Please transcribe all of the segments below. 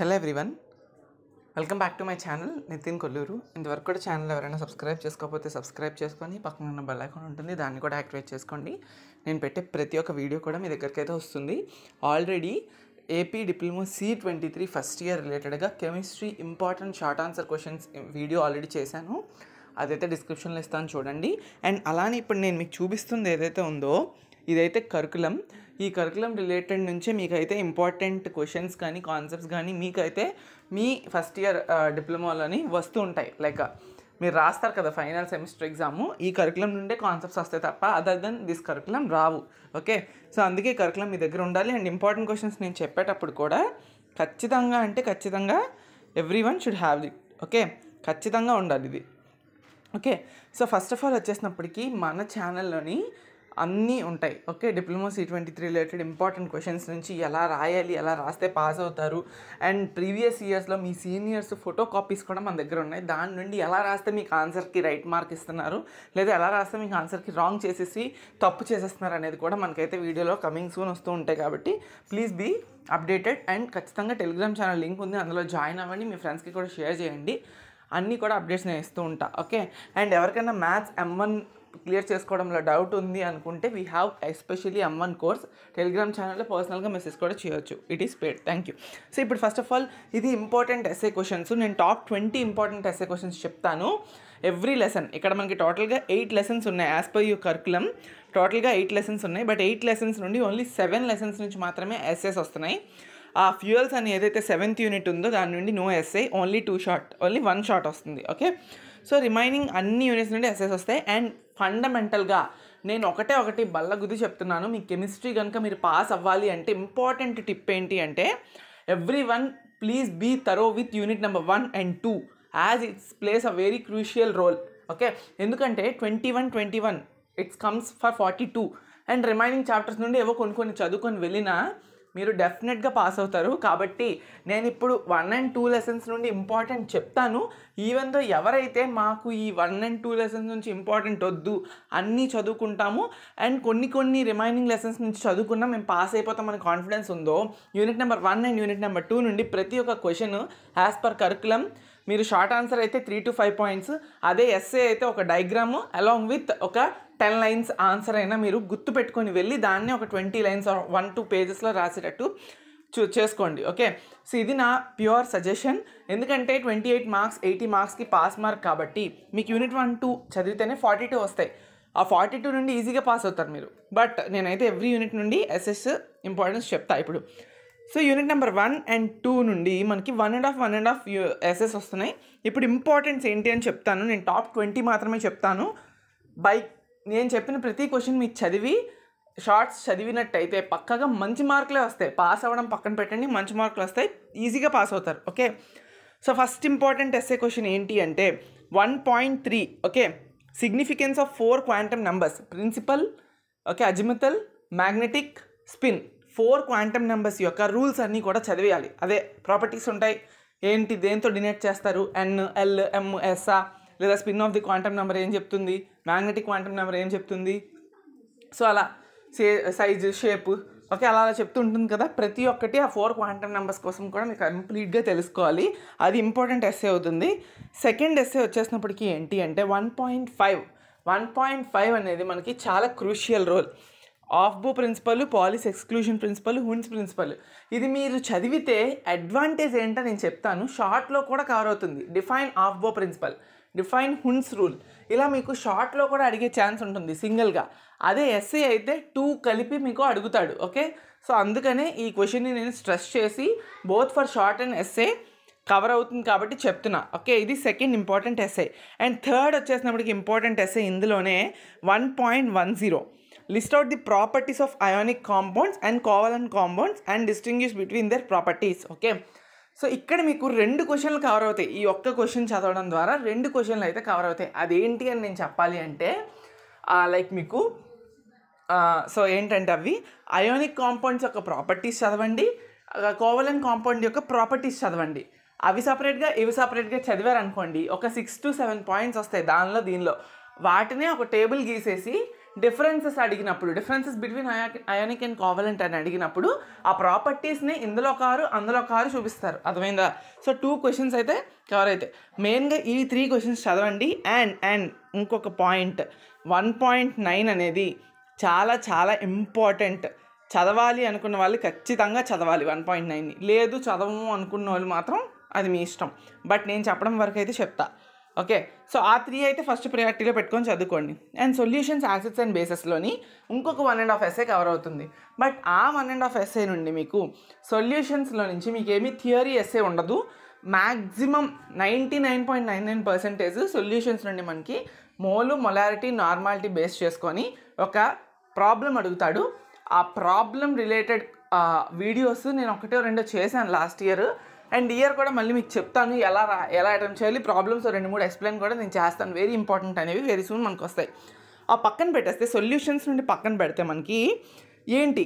Hello everyone welcome back to my channel Nitin Kolluru ఇంతవరకు కూడా channel ఎవరైనా subscribe చేసుకోకపోతే సబ్స్క్రైబ్ చేసుకొని పక్కన ఉన్న బెల్ ఐకాన్ ఉంటుంది దాన్ని కూడా యాక్టివేట్ చేసుకోండి. నేను పెట్టే ప్రతి ఒక్క వీడియో కూడా మీ దగ్గరికి అయితే వస్తుంది already AP diploma C twenty three first year రిలేటెడ్గా chemistry important short answer questions video already చేశాను. అదైతే డిస్క్రిప్షన్లో ఇస్తాను చూడండి. అండ్ అలానే ఇప్పుడు నేను మీకు చూపిస్తుంది ఏదైతే ఉందో ఇదైతే కరికులం ఈ కరికులం రిలేటెడ్ నుంచే మీకైతే ఇంపార్టెంట్ క్వశ్చన్స్ కానీ కాన్సెప్ట్స్ కానీ మీకైతే మీ ఫస్ట్ ఇయర్ డిప్లొమాలోని వస్తూ ఉంటాయి. లైక్ మీరు రాస్తారు కదా ఫైనల్ సెమిస్టర్ ఎగ్జాము ఈ కరికులం నుండే కాన్సెప్ట్స్ వస్తాయి తప్ప అదర్ దెన్ దిస్ కరికులం రావు. ఓకే సో అందుకే కరికులం మీ దగ్గర ఉండాలి. అండ్ ఇంపార్టెంట్ క్వశ్చన్స్ నేను చెప్పేటప్పుడు కూడా ఖచ్చితంగా అంటే ఖచ్చితంగా every one should have it okay ఖచ్చితంగా ఉండాలి ఇది. Okay so first of all వచ్చేసినప్పటికీ మన ఛానల్లోని అన్నీ ఉంటాయి. Okay diploma C twenty three related important questions నుంచి ఎలా రాయాలి ఎలా రాస్తే పాస్ అవుతారు. అండ్ ప్రీవియస్ ఇయర్స్లో మీ సీనియర్స్ ఫోటో కాపీస్ కూడా మన దగ్గర ఉన్నాయి. దాని నుండి ఎలా రాస్తే మీకు ఆన్సర్కి రైట్ మార్క్ ఇస్తున్నారు? లేదా ఎలా రాస్తే మీకు ఆన్సర్కి రాంగ్ చేసేసి తప్పు చేసేస్తున్నారు అనేది కూడా మనకైతే వీడియోలో కమింగ్ సూన్ వస్తూ ఉంటాయి కాబట్టి ప్లీజ్ బీ అప్డేటెడ్ అండ్ ఖచ్చితంగా టెలిగ్రామ్ ఛానల్ లింక్ ఉంది. అందులో జాయిన్ అవ్వండి. మీ ఫ్రెండ్స్కి కూడా షేర్ చేయండి. అన్నీ కూడా అప్డేట్స్ నేను ఇస్తూ ఉంటా. ఓకే? అండ్ ఎవరికైనా మ్యాథ్స్ ఎం వన్ క్లియర్ చేసుకోవడంలో డౌట్ ఉంది అనుకుంటే we have especially M one course Telegram ఛానల్లో పర్సనల్గా మెసేజ్ కూడా చేయొచ్చు. It is paid thank you so ఇప్పుడు ఫస్ట్ ఆఫ్ ఆల్ ఇది ఇంపార్టెంట్ ఎస్ఏ క్వశ్చన్స్ నేను top twenty important essay questions చెప్తాను. ఎవ్రీ లెసన్ ఇక్కడ మనకి టోటల్గా ఎయిట్ లెసన్స్ ఉన్నాయి యాజ్ పర్ యూ కరికులం టోటల్గా ఎయిట్ లెసన్స్ ఉన్నాయి బట్ ఎయిట్ లెసన్స్ నుండి ఓన్లీ సెవెన్ లెసన్స్ నుంచి మాత్రమే ఎస్ఎస్ వస్తున్నాయి. ఆ ఫ్యూయల్స్ అని ఏదైతే సెవెంత్ యూనిట్ ఉందో దాని నుండి no essay only two short only one short వస్తుంది. ఓకే సో రిమైనింగ్ అన్ని యూనిట్స్ నుండి ఎస్ఎస్ వస్తాయి అండ్ ఫండమెంటల్గా నేను ఒకటే ఒకటి బల్ల గుది చెప్తున్నాను. మీ కెమిస్ట్రీ కనుక మీరు పాస్ అవ్వాలి అంటే ఇంపార్టెంట్ టిప్ ఏంటి అంటే every one please be thorough with unit number one and two as it's place a very crucial role. Okay? ఎందుకంటే twenty one twenty one it's comes for forty two. And remaining chapters నుండి ఏవో కొన్ని కొన్ని చదువుకొని వెళ్ళినా మీరు డెఫినెట్గా pass అవుతారు. కాబట్టి నేను ఇప్పుడు వన్ అండ్ టూ లెసన్స్ నుండి ఇంపార్టెంట్ చెప్తాను. ఈవెన్ దో ఎవరైతే మాకు ఈ వన్ అండ్ టూ లెసన్స్ నుంచి ఇంపార్టెంట్ వద్దు అన్నీ చదువుకుంటాము. అండ్ కొన్ని కొన్ని రిమైనింగ్ లెసన్స్ నుంచి చదువుకున్నా మేము పాస్ అయిపోతామని కాన్ఫిడెన్స్ ఉందో unit number one and unit number two నుండి ప్రతి ఒక్క క్వశ్చన్ యాజ్ పర్ కరికులం మీరు షార్ట్ ఆన్సర్ అయితే త్రీ టు ఫైవ్ పాయింట్స్ అదే ఎస్ఏ అయితే ఒక డయాగ్రామ్ అలాంగ్ విత్ ఒక టెన్ లైన్స్ ఆన్సర్ అయినా మీరు గుర్తు పెట్టుకొని వెళ్ళి దాన్ని ఒక ట్వంటీ లైన్స్ వన్ టూ పేజెస్లో రాసేటట్టు చూ చేసుకోండి ఓకే? సో ఇది నా ప్యూర్ సజెషన్ ఎందుకంటే ట్వంటీ ఎయిట్ మార్క్స్ ఎయిటీ మార్క్స్కి పాస్ మార్క్ కాబట్టి మీకు యూనిట్ వన్ టూ చదివితేనే ఫార్టీ టూ వస్తాయి. ఆ ఫార్టీ టూ నుండి ఈజీగా పాస్ అవుతారు మీరు. బట్ నేనైతే ఎవ్రీ యూనిట్ నుండి ఎస్ఎస్ ఇంపార్టెన్స్ చెప్తా ఇప్పుడు. So unit number one and two నుండి మనకి one and half one and half essays వస్తున్నాయి. ఇప్పుడు ఇంపార్టెన్స్ ఏంటి అని చెప్తాను. నేను టాప్ ట్వంటీ మాత్రమే చెప్తాను. బైక్ నేను చెప్పిన ప్రతి క్వశ్చన్ మీకు చదివి షార్ట్స్ చదివినట్టయితే పక్కగా మంచి మార్కులే వస్తాయి. పాస్ అవ్వడం పక్కన పెట్టండి మంచి మార్కులు వస్తాయి ఈజీగా పాస్ అవుతారు. Okay? So first important essay question ఏంటి అంటే one point three okay? Significance of four quantum numbers principal okay? Azimuthal magnetic spin four quantum numbers యొక్క రూల్స్ అన్నీ కూడా చదివేయాలి. అదే ప్రాపర్టీస్ ఉంటాయి. ఏంటి దేంతో డినేట్ చేస్తారు? ఎన్ ఎల్ ఎంఎస్ఆ లేదా spin of the quantum number ఏం చెప్తుంది? మ్యాగ్నెటిక్ క్వాంటమ్ నెంబర్ ఏం చెప్తుంది? సో అలా సే సైజు షేప్ ఓకే అలా అలా చెప్తూ ఉంటుంది కదా. ప్రతి ఒక్కటి ఆ ఫోర్ క్వాంటమ్ నెంబర్స్ కోసం కూడా మీకు కంప్లీట్గా తెలుసుకోవాలి. అది ఇంపార్టెంట్ ఎస్ఏ అవుతుంది. సెకండ్ ఎస్ఏ వచ్చేసినప్పటికీ ఏంటి అంటే one point five one point five అనేది మనకి చాలా crucial role Aufbau principle Pauli's exclusion principle Hund's principle ఇది మీరు చదివితే అడ్వాంటేజ్ ఏంటో నేను చెప్తాను. షార్ట్లో కూడా కవర్ అవుతుంది. Define Aufbau principle define Hund's rule. ఇలా మీకు షార్ట్లో కూడా అడిగే ఛాన్స్ ఉంటుంది సింగిల్గా. అదే ఎస్ఏ అయితే టూ కలిపి మీకు అడుగుతాడు ఓకే? సో అందుకనే ఈ క్వశ్చన్ని నేను స్ట్రెస్ చేసి both for short and essay cover అవుతుంది కాబట్టి చెప్తున్నా ఓకే? ఇది second important essay. And third వచ్చేసినప్పటికి important essay ఇందులోనే one point one zero. List out the properties of ionic compounds and covalent compounds and distinguish between their properties okay? So ఇక్కడ మీకు రెండు క్వశ్చన్లు cover అవుతాయి. ఈ ఒక్క క్వశ్చన్ చదవడం ద్వారా రెండు క్వశ్చన్లు అయితే కవర్ అవుతాయి. అదేంటి అని నేను చెప్పాలి అంటే లైక్ మీకు సో ఏంటంటే అవి అయోనిక్ కాంపౌండ్స్ యొక్క ప్రాపర్టీస్ చదవండి కోవలన్ కాంపౌండ్ యొక్క ప్రాపర్టీస్ చదవండి. అవి సపరేట్గా ఇవి సపరేట్గా చదివారనుకోండి ఒక సిక్స్ టు సెవెన్ పాయింట్స్ వస్తాయి దానిలో దీనిలో. వాటినే ఒక టేబుల్ గీసేసి డిఫరెన్సెస్ అడిగినప్పుడు differences between ionic and covalent అని అడిగినప్పుడు ఆ ప్రాపర్టీస్ని ఇందులో కారు అందులో కారు చూపిస్తారు. అర్థమైందా? సో టూ క్వశ్చన్స్ అయితే కవర్ అయితే. మెయిన్గా ఈ త్రీ క్వశ్చన్స్ చదవండి. అండ్ అండ్ ఇంకొక పాయింట్ వన్ పాయింట్ నైన్ అనేది చాలా చాలా ఇంపార్టెంట్ చదవాలి అనుకున్న వాళ్ళు ఖచ్చితంగా చదవాలి వన్ పాయింట్ నైన్ని లేదు చదవము అనుకున్న వాళ్ళు మాత్రం అది మీ ఇష్టం. బట్ నేను చెప్పడం వరకు అయితే చెప్తా. ఓకే. సో ఆ త్రీ అయితే ఫస్ట్ ప్రయారిటీలో పెట్టుకొని చదువుకోండి. అండ్ సొల్యూషన్స్ యాసిడ్స్ అండ్ బేసెస్లోని ఇంకొక one and half essay cover అవుతుంది. బట్ ఆ వన్ అండ్ హాఫ్ ఎస్ఏ నుండి మీకు సొల్యూషన్స్లో నుంచి మీకు ఏమీ థియరీ ఎస్ఏ ఉండదు. Maximum ninety nine point nine nine percentage solutions నుండి మనకి మోలు మొలారిటీ నార్మాలిటీ బేస్ చేసుకొని ఒక ప్రాబ్లం అడుగుతాడు. ఆ ప్రాబ్లం రిలేటెడ్ వీడియోస్ నేను ఒకటో రెండో చేశాను లాస్ట్ ఇయర్ అండ్ ఇయర్ కూడా మళ్ళీ మీకు చెప్తాను ఎలా రా ఎలా అటెంప్ట్ చేయాలి ప్రాబ్లమ్స్ రెండు మూడు ఎక్స్ప్లెయిన్ కూడా నేను చేస్తాను. వెరీ ఇంపార్టెంట్ అనేవి వెరీ సూన్ మనకు వస్తాయి ఆ పక్కన పెట్టేస్తే సొల్యూషన్స్ నుండి పక్కన పెడితే మనకి ఏంటి?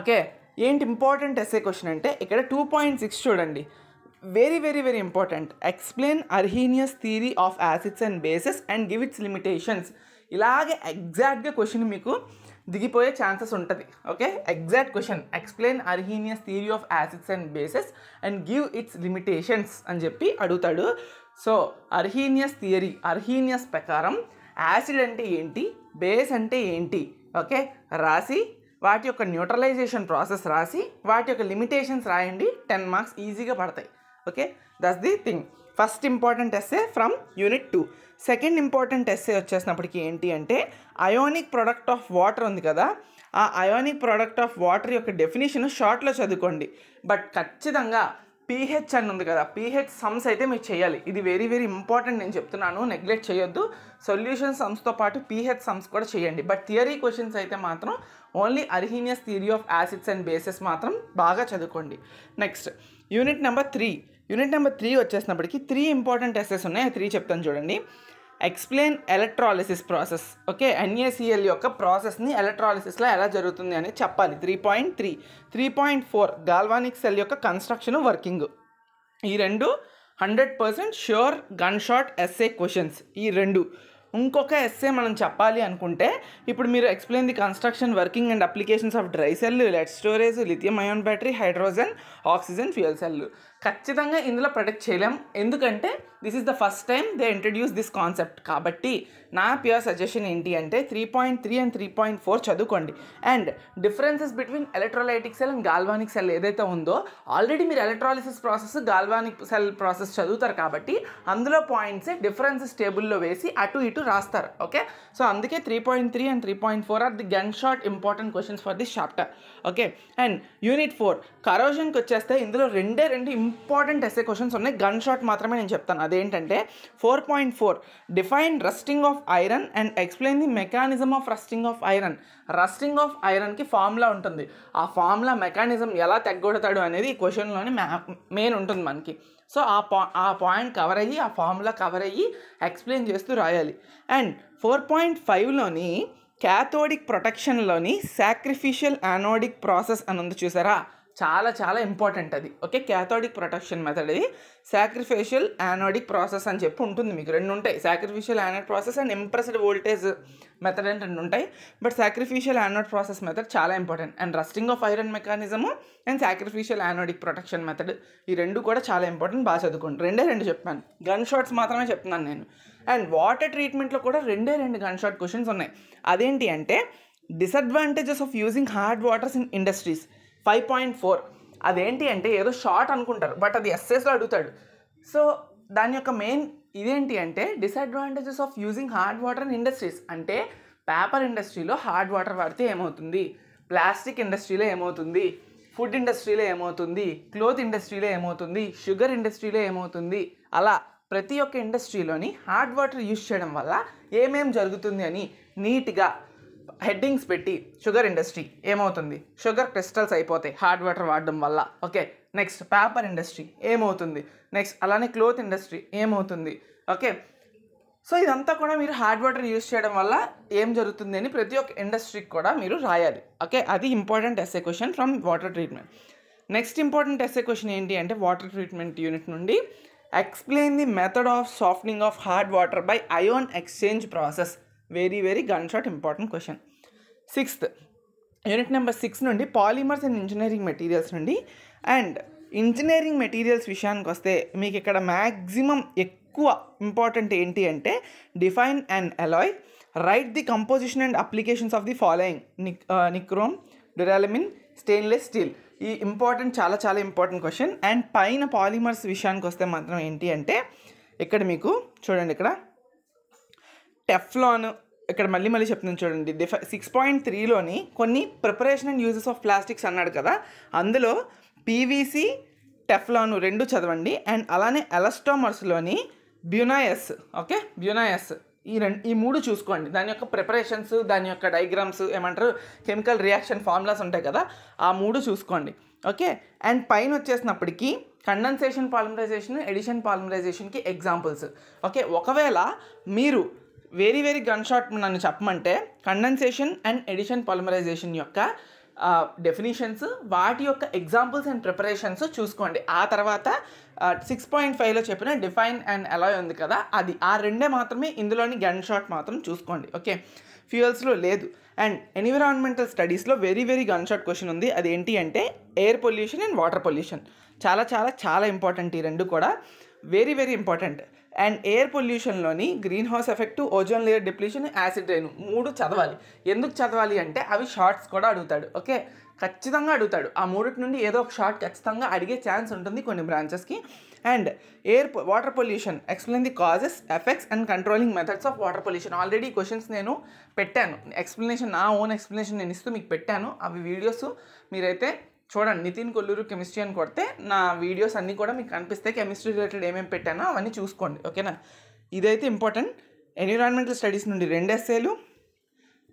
ఓకే ఏంటి ఇంపార్టెంట్ ఎస్ఏ క్వశ్చన్ అంటే ఇక్కడ టూ పాయింట్ సిక్స్ చూడండి. Very very very important explain Arrhenius theory of acids and bases and give its limitations ఇలాగే ఎగ్జాక్ట్గా క్వశ్చన్ మీకు దిగిపోయే ఛాన్సెస్ ఉంటుంది. Okay? Exact question explain Arrhenius theory of acids and bases and give its limitations అని చెప్పి అడుగుతాడు. So Arrhenius theory Arrhenius ప్రకారం acid అంటే ఏంటి? బేస్ అంటే ఏంటి? ఓకే? రాసి వాటి యొక్క న్యూట్రలైజేషన్ ప్రాసెస్ రాసి వాటి యొక్క లిమిటేషన్స్ రాయండి. టెన్ మార్క్స్ ఈజీగా పడతాయి. Okay? That's the thing first important essay from unit two second important essay వచ్చేసినప్పటికి ఏంటి అంటే అయోనిక్ ప్రొడక్ట్ ఆఫ్ వాటర్ ఉంది కదా. ఆ అయోనిక్ ప్రోడక్ట్ ఆఫ్ వాటర్ యొక్క డెఫినేషన్ షార్ట్లో చదువుకోండి. బట్ ఖచ్చితంగా పీహెచ్ అని ఉంది కదా. పీహెచ్ సమ్స్ అయితే మీరు చేయాలి. ఇది వెరీ వెరీ ఇంపార్టెంట్ నేను చెప్తున్నాను. నెగ్లెక్ట్ చేయొద్దు. సొల్యూషన్ సమ్స్తో పాటు పీహెచ్ సమ్స్ కూడా చేయండి. బట్ థియరీ క్వశ్చన్స్ అయితే మాత్రం only Arrhenius theory of acids and bases మాత్రం బాగా చదువుకోండి. Next unit number three unit number three వచ్చేసినప్పటికీ three important essays ఉన్నాయి. ఆ త్రీ చెప్తాను చూడండి. Explain electrolysis process okay NaCl యొక్క ప్రాసెస్ని ఎలక్ట్రాలిసిస్లో ఎలా జరుగుతుంది అని చెప్పాలి. Three point three three point four galvanic cell యొక్క కన్స్ట్రక్షన్ వర్కింగ్ ఈ రెండు hundred percent sure gun shot essay questions ఈ రెండు ఇంకొక ఎస్ఏ మనం చెప్పాలి అనుకుంటే ఇప్పుడు మీరు explain the construction working and applications of dry cell lead storage lithium ion battery hydrogen oxygen fuel cell ఖచ్చితంగా ఇందులో ప్రొటెక్ట్ చేయలేం. ఎందుకంటే this is the first time they introduce this concept కాబట్టి నా ప్యూర్ సజెషన్ ఏంటి అంటే three point three and three point four చదువుకోండి. And differences between electrolytic cell and galvanic cell ఏదైతే ఉందో ఆల్రెడీ మీరు electrolysis process galvanic cell process చదువుతారు కాబట్టి అందులో పాయింట్స్ డిఫరెన్సెస్ టేబుల్లో వేసి అటు ఇటు రాస్తారు. ఓకే సో అందుకే three point three and three point four are the gun short important questions for this chapter okay and unit four కరోజన్కి వచ్చేస్తే ఇందులో రెండే రెండు ఇంపార్టెంట్ ఎస్ఏ క్వశ్చన్స్ ఉన్నాయి. గన్ షాట్ మాత్రమే నేను చెప్తాను. అదేంటంటే four point four. Define rusting of iron and explain the mechanism of rusting of iron rusting of ఐరన్కి formula ఉంటుంది. ఆ ఫార్ములా మెకానిజం ఎలా తగ్గొడతాడు అనేది ఈ క్వశ్చన్లోనే మెయిన్ ఉంటుంది మనకి. సో ఆ పా ఆ పాయింట్ కవర్ అయ్యి ఆ ఫార్ములా కవర్ అయ్యి ఎక్స్ప్లెయిన్ చేస్తూ రాయాలి. అండ్ ఫోర్ పాయింట్ ఫైవ్లోని క్యాథోడిక్ ప్రొటెక్షన్లోని సాక్రిఫిషియల్ యానోడిక్ ప్రాసెస్ అని ఉంది చూసారా? చాలా చాలా ఇంపార్టెంట్ అది. ఓకే క్యాథోడిక్ ప్రొటెక్షన్ మెథడ్ ఇది. సాక్రిఫిషియల్ యానోడిక్ ప్రాసెస్ అని చెప్పి ఉంటుంది మీకు. రెండు ఉంటాయి. Sacrificial anode process and impressed voltage method అని రెండు ఉంటాయి. But sacrificial anode process method చాలా important and rusting of iron mechanism and sacrificial anodic protection method ఈ రెండు కూడా చాలా ఇంపార్టెంట్ బాగా చదువుకోండి. రెండే రెండు చెప్పాను. గన్ షాట్స్ మాత్రమే చెప్తున్నాను నేను. అండ్ వాటర్ ట్రీట్మెంట్లో కూడా రెండే రెండు గన్ షాట్ క్వశ్చన్స్ ఉన్నాయి. అదేంటి అంటే disadvantages of using hard waters in industries five point four. అదేంటి అంటే ఏదో షార్ట్ అనుకుంటారు బట్ అది ఎస్ఎస్లో అడుగుతాడు. సో దాని యొక్క మెయిన్ ఇదేంటి అంటే disadvantages of using hard water in industries. అంటే పేపర్ ఇండస్ట్రీలో హార్డ్ వాటర్ వాడితే ఏమవుతుంది? ప్లాస్టిక్ ఇండస్ట్రీలో ఏమవుతుంది? ఫుడ్ ఇండస్ట్రీలో ఏమవుతుంది? క్లోత్ ఇండస్ట్రీలో ఏమవుతుంది? షుగర్ ఇండస్ట్రీలో ఏమవుతుంది? అలా ప్రతి ఒక్క ఇండస్ట్రీలోని హార్డ్ వాటర్ యూజ్ చేయడం వల్ల ఏమేం జరుగుతుంది అని నీట్గా హెడ్డింగ్స్ పెట్టి షుగర్ ఇండస్ట్రీ ఏమవుతుంది? షుగర్ క్రిస్టల్స్ అయిపోతాయి. హార్డ్ వాటర్ వాడడం వల్ల. ఓకే నెక్స్ట్ పేపర్ ఇండస్ట్రీ ఏమవుతుంది? నెక్స్ట్ అలానే క్లోత్ ఇండస్ట్రీ ఏమవుతుంది? ఓకే సో ఇదంతా కూడా మీరు హార్డ్ వాటర్ యూస్ చేయడం వల్ల ఏం జరుగుతుంది అని ప్రతి ఒక్క ఇండస్ట్రీకి కూడా మీరు రాయాలి. ఓకే అది important essay question from water treatment. Next important essay question ఏంటి అంటే వాటర్ ట్రీట్మెంట్ యూనిట్ నుండి explain the method of softening of hard water by ion exchange process. Very very gun shot important question sixth. Unit number six నుండి polymers and engineering materials నుండి and engineering materials విషయానికి వస్తే మీకు ఇక్కడ maximum ఎక్కువ important ఏంటి అంటే define and alloy write the composition and applications of the following nick nichrome duralumin stainless steel. ఈ ఇంపార్టెంట్ చాలా చాలా ఇంపార్టెంట్ క్వశ్చన్. అండ్ పైన పాలిమర్స్ విషయానికి వస్తే మాత్రం ఏంటి అంటే ఇక్కడ మీకు చూడండి ఇక్కడ టెఫ్లాన్ ఇక్కడ మళ్ళీ మళ్ళీ చెప్తున్నాను చూడండి. డిఫ సిక్స్ పాయింట్ త్రీలోని కొన్ని preparation and uses of plastics అన్నాడు కదా. అందులో పీవీసీ టెఫ్లాను రెండు చదవండి. అండ్ అలానే ఎలస్టోమర్స్లోని బ్యునాయస్ ఓకే బ్యునాయస్ ఈ రెండు ఈ మూడు చూసుకోండి. దాని యొక్క ప్రిపరేషన్స్ దాని యొక్క డయాగ్రామ్స్ ఏమంటారు? కెమికల్ రియాక్షన్ ఫార్ములాస్ ఉంటాయి కదా. ఆ మూడు చూసుకోండి. ఓకే అండ్ పైన వచ్చేసినప్పటికీ కండెన్సేషన్ పాలిమరైజేషన్ ఎడిషన్ పాలిమరైజేషన్కి ఎగ్జాంపుల్స్ ఓకే ఒకవేళ మీరు వెరీ వెరీ గన్ షాట్ నన్ను చెప్పమంటే కండెన్సేషన్ అండ్ ఎడిషన్ పాలిమరైజేషన్ యొక్క డెఫినేషన్స్ వాటి యొక్క ఎగ్జాంపుల్స్ అండ్ ప్రిపరేషన్స్ చూసుకోండి. ఆ తర్వాత సిక్స్ పాయింట్ ఫైవ్లో చెప్పిన డిఫైన్ అండ్ అలాయ్ ఉంది కదా అది ఆ రెండే మాత్రమే ఇందులోని గన్ షాట్ మాత్రం చూసుకోండి. ఓకే? ఫ్యూయల్స్లో లేదు. అండ్ ఎన్విరాన్మెంటల్ స్టడీస్లో very very gun shot question ఉంది. అది ఏంటి అంటే air pollution and water pollution చాలా చాలా చాలా ఇంపార్టెంట్ ఈ రెండు కూడా. Very very important and air పొల్యూషన్లోని greenhouse effect ozone layer depletion acid rain మూడు చదవాలి. ఎందుకు చదవాలి అంటే అవి షార్ట్స్ కూడా అడుగుతాడు. ఓకే? ఖచ్చితంగా అడుగుతాడు. ఆ మూడిటి నుండి ఏదో ఒక షార్ట్ ఖచ్చితంగా అడిగే ఛాన్స్ ఉంటుంది కొన్ని బ్రాంచెస్కి. And air water pollution. Explain the causes effects and controlling methods of water pollution already questions నేను పెట్టాను. ఎక్స్ప్లెనేషన్ నా ఓన్ ఎక్స్ప్లెనేషన్ నేను ఇస్తూ మీకు పెట్టాను. అవి వీడియోస్ మీరైతే చూడండి నితిన్ కొల్లూరు కెమిస్ట్రీ అని కొడితే నా వీడియోస్ అన్నీ కూడా మీకు కనిపిస్తాయి. కెమిస్ట్రీ రిలేటెడ్ ఏమేమి పెట్టానో అవన్నీ చూసుకోండి. ఓకేనా? ఇదైతే ఇంపార్టెంట్. ఎన్విరాన్మెంటల్ స్టడీస్ నుండి రెండు ఎస్సేలు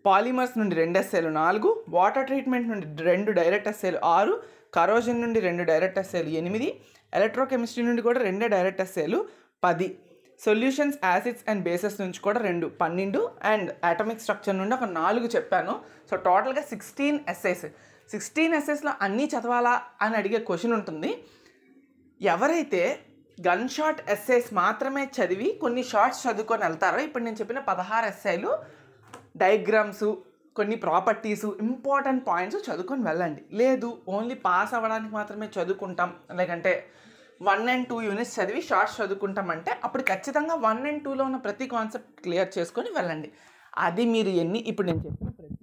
పాలిమర్స్ నుండి రెండు ఎస్సేలు నాలుగు వాటర్ ట్రీట్మెంట్ నుండి రెండు డైరెక్ట్ ఎస్సేలు ఆరు కరోజన్ నుండి రెండు డైరెక్ట్ ఎస్సేలు ఎనిమిది ఎలక్ట్రోకెమిస్ట్రీ నుండి కూడా రెండే డైరెక్ట్ ఎస్సేలు పది. సొల్యూషన్స్ యాసిడ్స్ అండ్ బేసెస్ నుంచి కూడా రెండు పన్నెండు అండ్ అటామిక్ స్ట్రక్చర్ నుండి ఒక నాలుగు చెప్పాను. సో టోటల్గా సిక్స్టీన్ ఎస్ఎస్ సిక్స్టీన్ ఎస్ఎస్లో అన్నీ చదవాలా అని అడిగే క్వశ్చన్ ఉంటుంది. ఎవరైతే గన్ షాట్ ఎస్ఐస్ మాత్రమే చదివి కొన్ని షార్ట్స్ చదువుకొని వెళ్తారో ఇప్పుడు నేను చెప్పిన పదహారు ఎస్ఐలు డయాగ్రామ్స్ కొన్ని ప్రాపర్టీస్ ఇంపార్టెంట్ పాయింట్స్ చదువుకొని వెళ్ళండి. లేదు ఓన్లీ పాస్ అవ్వడానికి మాత్రమే చదువుకుంటాం. లేకంటే వన్ అండ్ టూ యూనిట్స్ చదివి షార్ట్స్ చదువుకుంటాం అంటే అప్పుడు ఖచ్చితంగా వన్ అండ్ టూలో ఉన్న ప్రతి కాన్సెప్ట్ క్లియర్ చేసుకొని వెళ్ళండి. అది మీరు ఎన్ని ఇప్పుడు నేను చెప్పిన ప్రతి